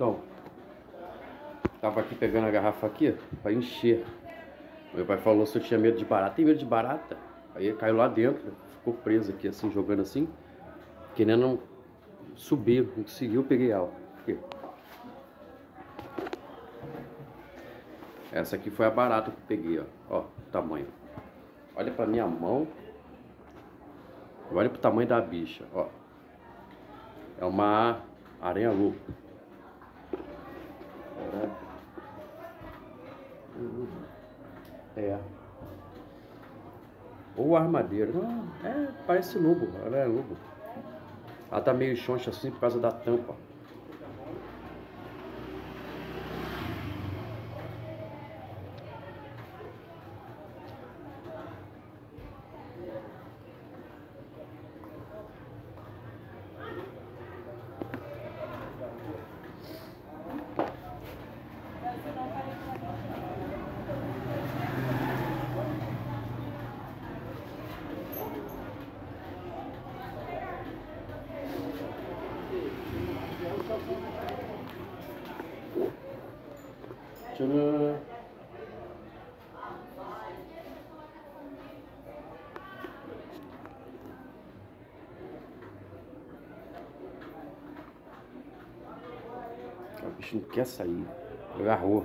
Então, tava aqui pegando a garrafa aqui para encher. Meu pai falou se eu tinha medo de barata. Tem medo de barata? Aí caiu lá dentro, ficou preso aqui assim, jogando assim, querendo subir, não conseguiu, peguei ela. Aqui. Essa aqui foi a barata que eu peguei, ó. Ó, tamanho. Olha pra minha mão. Olha pro tamanho da bicha, ó. É uma aranha louca. É. Ou armadeiro. Não, é, parece lobo. Ela é lobo. Ela tá meio choncha assim por causa da tampa. Tcharam. O bicho não quer sair. Agarrou.